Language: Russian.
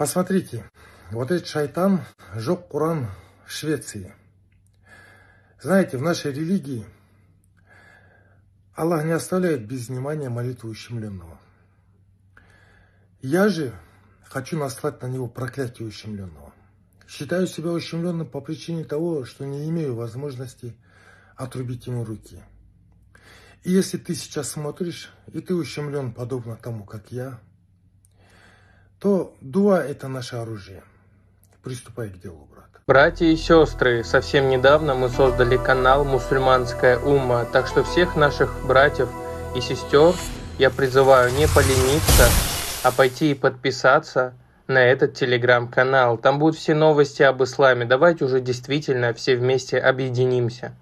Посмотрите, вот этот шайтан сжег Коран в Швеции. Знаете, в нашей религии Аллах не оставляет без внимания молитву ущемленного. Я же хочу наслать на него проклятие ущемленного. Считаю себя ущемленным по причине того, что не имею возможности отрубить ему руки. И если ты сейчас смотришь, и ты ущемлен подобно тому, как я, то дуа – это наше оружие. Приступай к делу, брат. Братья и сестры, совсем недавно мы создали канал «Мусульманская умма», так что всех наших братьев и сестер я призываю не полениться, а пойти и подписаться на этот телеграм-канал. Там будут все новости об исламе. Давайте уже действительно все вместе объединимся.